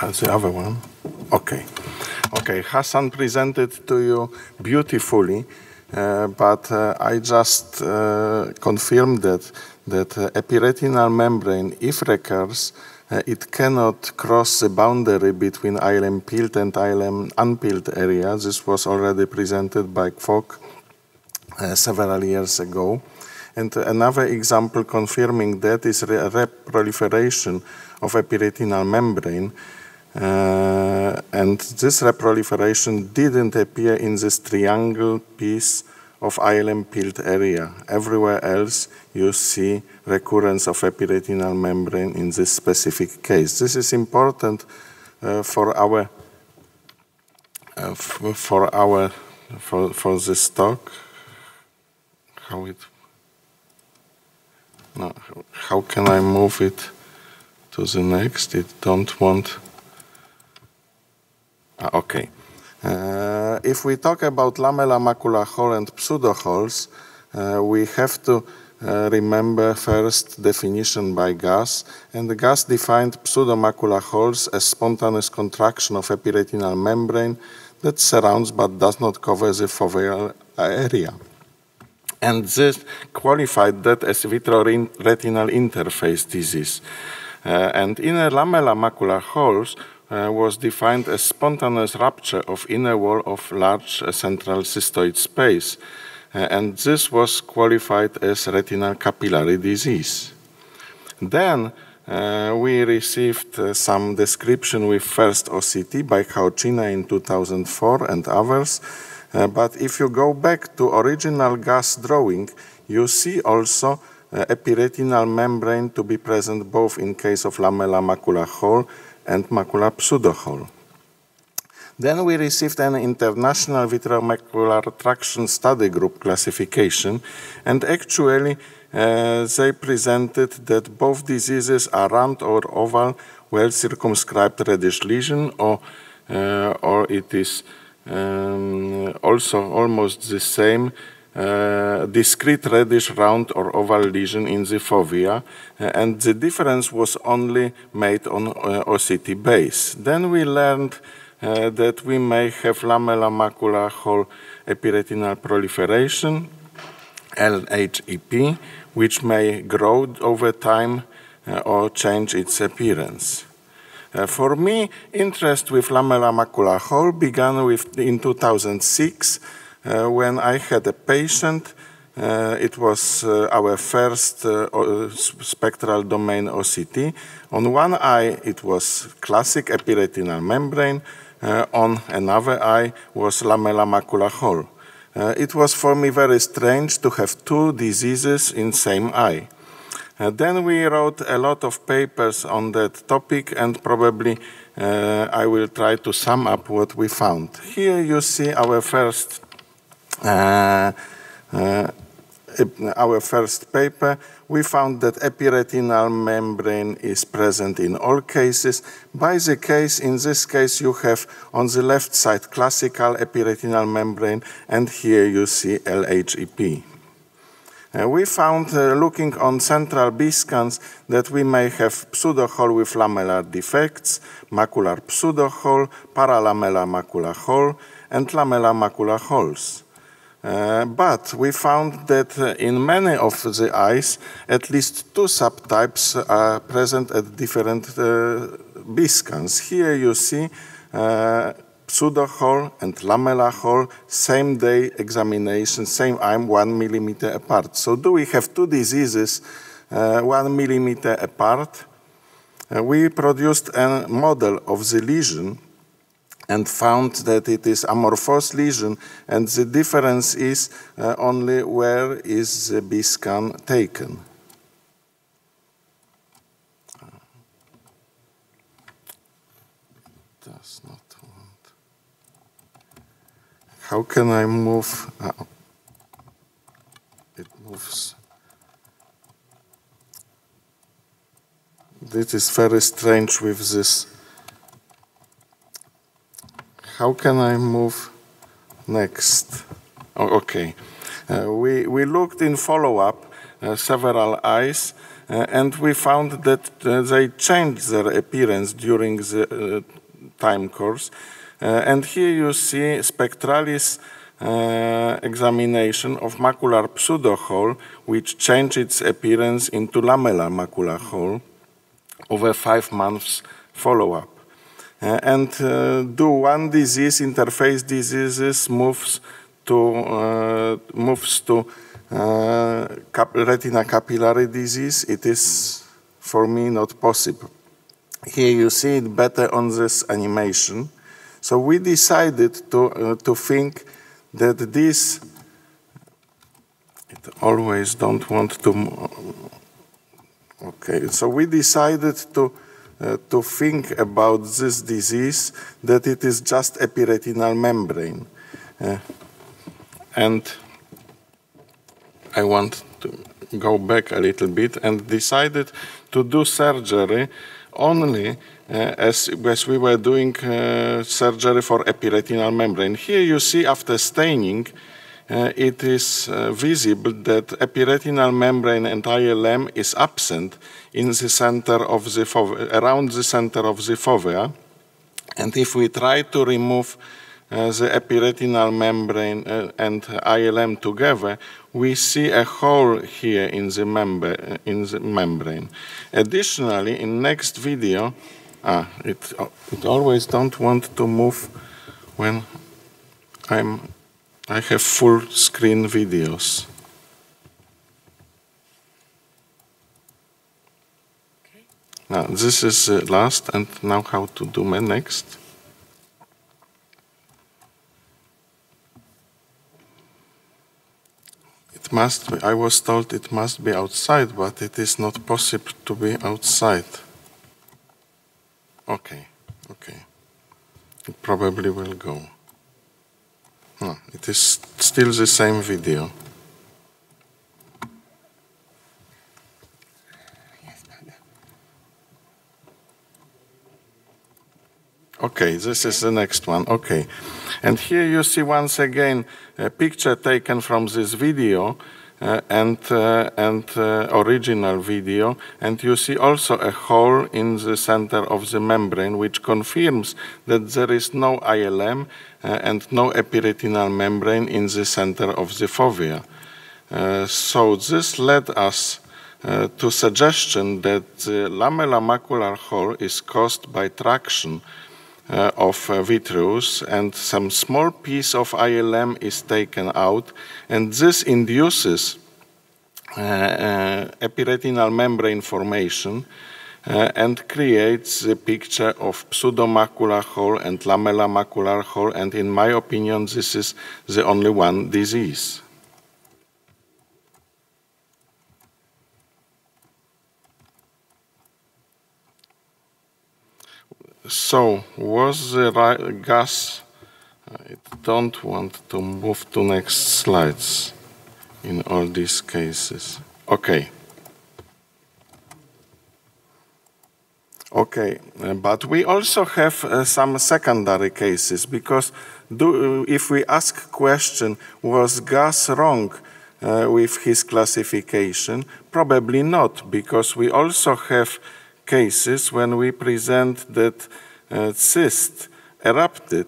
uh, the other one. Okay. Okay, Hassan presented to you beautifully, uh, but uh, I just uh, confirmed that that uh, epiretinal membrane, if recurs, uh, it cannot cross the boundary between ILM peeled and ILM unpeeled area. This was already presented by Kwok uh, several years ago. And another example confirming that is re reproliferation of epiretinal membrane. Uh, and this reproliferation didn't appear in this triangle piece of ILM peeled area. Everywhere else, you see recurrence of epiretinal membrane in this specific case. This is important uh, for our uh, for our for for this talk. How it no, how can I move it to the next? It don't want. Ah, okay. Uh, if we talk about lamella macula hole and pseudoholes, uh, we have to uh, remember first definition by Gass, and Gass defined pseudomacular holes as spontaneous contraction of epiretinal membrane that surrounds but does not cover the foveal area. And this qualified that as vitro-retinal interface disease. Uh, and inner lamella macular holes uh, was defined as spontaneous rupture of inner wall of large uh, central cystoid space. Uh, and this was qualified as retinal capillary disease. Then uh, we received uh, some description with first OCT by Haouchine in 2004 and others. Uh, but if you go back to original Gass drawing, you see also epiretinal membrane to be present both in case of lamella macula hole and macula pseudohole. Then we received an international vitreomacular traction study group classification, and actually uh, they presented that both diseases are round or oval, well circumscribed reddish lesion, or, uh, or it is um, also almost the same uh, discrete reddish round or oval lesion in the fovea, uh, and the difference was only made on uh, OCT base. Then we learned uh, that we may have lamella macula hole epiretinal proliferation, LHEP, which may grow over time uh, or change its appearance. Uh, for me, interest with lamella macula hole began with, in 2006 uh, when I had a patient. Uh, it was uh, our first spectral domain OCT. On one eye, it was classic epiretinal membrane uh, on another eye was lamella macula hole. Uh, it was for me very strange to have two diseases in same eye. Uh, then we wrote a lot of papers on that topic and probably uh, I will try to sum up what we found. Here you see our first uh, uh, our first paper, we found that epiretinal membrane is present in all cases. By the case, in this case, you have on the left side classical epiretinal membrane, and here you see LHEP. Uh, we found, uh, looking on central B scans, that we may have pseudohole with lamellar defects, macular pseudohole, paralamella macula hole, and lamellar macula holes. Uh, but we found that uh, in many of the eyes, at least two subtypes are present at different uh, B scans. Here you see uh, pseudohole and lamella hole, same day examination, same I'm one millimeter apart. So do we have two diseases uh, one millimeter apart? Uh, we produced a model of the lesion and found that it is amorphous lesion and the difference is uh, only where is the B scan taken. Does not want. How can I move? Uh, it moves. This is very strange with this how can I move next? Oh, okay. Uh, we, we looked in follow-up uh, several eyes, uh, uh, and we found that uh, they changed their appearance during the time course. and here you see spectralis uh, examination of macular pseudohole, which changed its appearance into lamellar macular hole over five months follow-up. Uh, and uh, do one disease, interface diseases, moves to uh, moves to cap retina capillary disease. It is, for me, not possible. Here you see it better on this animation. So we decided to to think that this. It always don't want to. Okay, so we decided to uh, to think about this disease that it is just epiretinal membrane. Uh, and I want to go back a little bit and decided to do surgery only uh, as, as we were doing uh, surgery for epiretinal membrane. Here you see after staining uh, it is uh, visible that epiretinal membrane and ILM is absent in the center of the fovea, around the center of the fovea. And if we try to remove uh, the epiretinal membrane uh, and ILM together, we see a hole here in the, member, in the membrane. Additionally, in next video, ah, it, it always don't want to move when I'm I have full screen videos. Okay. Now this is uh, last and now how to do my next. It must be, I was told it must be outside, but it is not possible to be outside. Okay, okay. It probably will go. It is still the same video. Okay, this is the next one. Okay. And here you see once again a picture taken from this video and, uh, and uh, original video. And you see also a hole in the center of the membrane, which confirms that there is no ILM and no epiretinal membrane in the center of the fovea. so this led us uh, to suggestion that the lamellar macular hole is caused by traction uh, of uh, vitreous and some small piece of ILM is taken out and this induces uh, uh epiretinal membrane formation uh, and creates the picture of pseudomacular hole and lamellar macular hole and in my opinion this is the only one disease. So, was the right Gass, I don't want to move to next slides in all these cases. Okay. Okay, uh, but we also have uh, some secondary cases because do, uh, if we ask question, was Gass wrong uh, with his classification? Probably not, because we also have cases when we present that uh, cyst erupted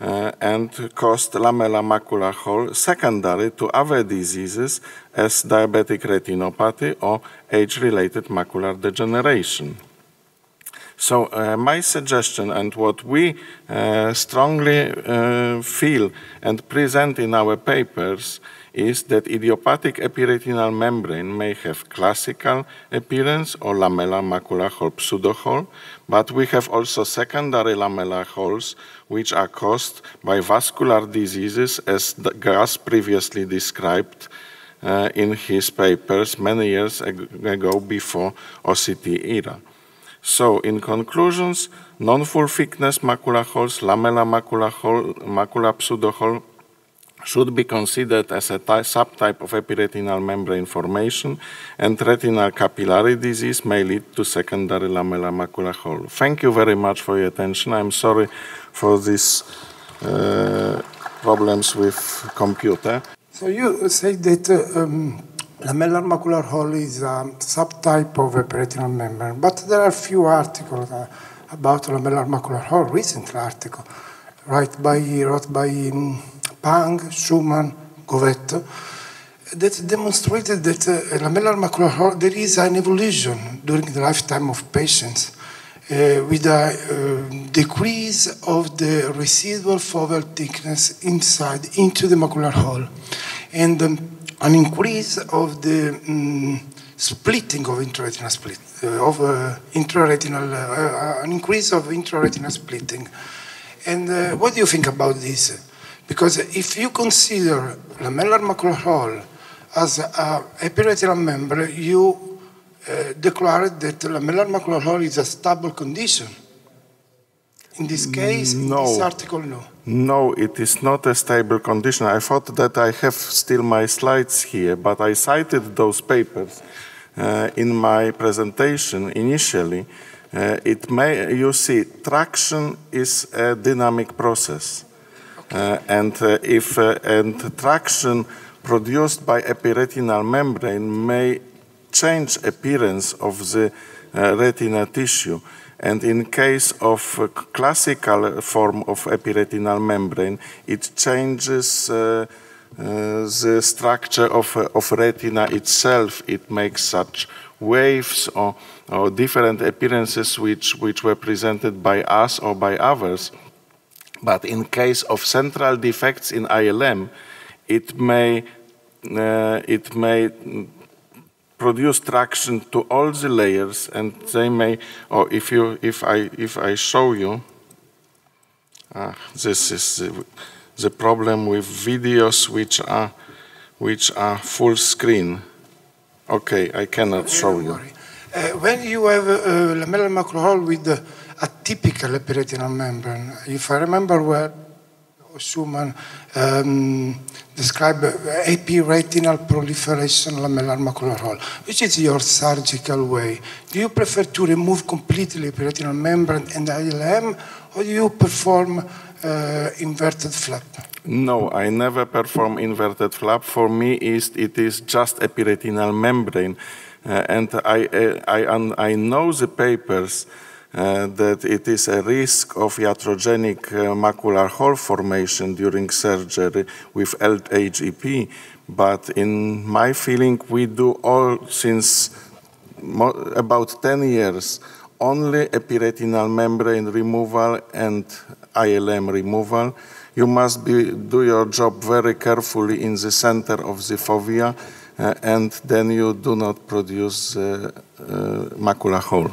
uh, and caused lamellar macular hole secondary to other diseases as diabetic retinopathy or age-related macular degeneration. So uh, my suggestion and what we uh, strongly uh, feel and present in our papers is that idiopathic epiretinal membrane may have classical appearance or lamellar macular hole pseudohole, but we have also secondary lamellar holes which are caused by vascular diseases as Gass previously described uh, in his papers many years ago before OCT era. So in conclusions, non-full thickness macular holes, lamellar macular hole, macular pseudohole should be considered as a subtype of epiretinal membrane formation, and retinal capillary disease may lead to secondary lamellar macular hole. Thank you very much for your attention. I'm sorry for these uh, problems with computer. So you say that um, Lamellar macular hole is a subtype of epiretinal membrane, but there are few articles uh, about lamellar macular hole, recent article, right by, wrote by um, Pang, Schumann, Govetto, that demonstrated that uh, lamellar macular hole, there is an evolution during the lifetime of patients uh, with a uh, decrease of the residual foveal thickness inside into the macular hole. And um, an increase of the um, splitting of intraretinal split, uh, of uh, intraretinal, uh, uh, an increase of intraretinal splitting. And what do you think about this? Because if you consider lamellar macular hole as a epiretinal member, you uh, declared that lamellar macular hole is a stable condition. In this case, no. in this article, no. No, it is not a stable condition. I thought that I have still my slides here, but I cited those papers uh, in my presentation initially. Uh, it may, you see, traction is a dynamic process. Uh, and uh, if uh, and traction produced by epiretinal membrane may change appearance of the retina tissue. And in case of classical form of epiretinal membrane, it changes uh, uh, the structure of, of retina itself. It makes such waves or, or different appearances which, which were presented by us or by others. But in case of central defects in ILM, it may, uh, it may produce traction to all the layers and they may or if you if i if i show you uh, this is the, the, problem with videos which are which are full screen. Okay i cannot show you. Uh, when you have a, a lamellar macular hole with a, a typical epiretinal membrane if i remember well Schumann um, describe epiretinal proliferation lamellar macular hole, which is your surgical way. Do you prefer to remove completely epiretinal membrane and ILM, or do you perform uh, inverted flap? No, I never perform inverted flap. For me, is it is just epiretinal membrane, uh, and I, uh, I, I know the papers that it is a risk of iatrogenic uh, macular hole formation during surgery with LHEP, but in my feeling, we do all since about 10 years only epiretinal membrane removal and ILM removal. You must be, do your job very carefully in the center of the fovea, uh, and then you do not produce uh, uh, macular hole.